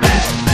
bad.